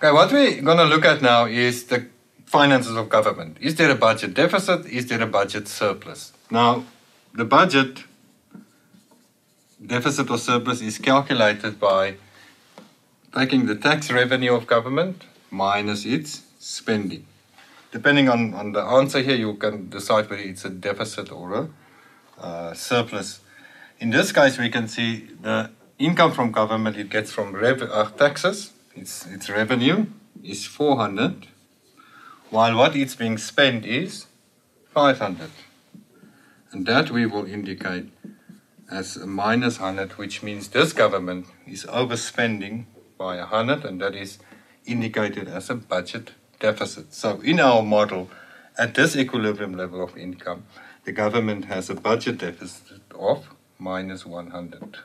Okay, what we're going to look at now is the finances of government. Is there a budget deficit? Is there a budget surplus? Now, the budget deficit or surplus is calculated by taking the tax revenue of government minus its spending. Depending on, on the answer here, you can decide whether it's a deficit or a uh, surplus. In this case, we can see the income from government it gets from uh, taxes, its, its revenue is 400, while what it's being spent is 500. And that we will indicate as a minus 100, which means this government is overspending by 100, and that is indicated as a budget deficit. So in our model, at this equilibrium level of income, the government has a budget deficit of minus 100.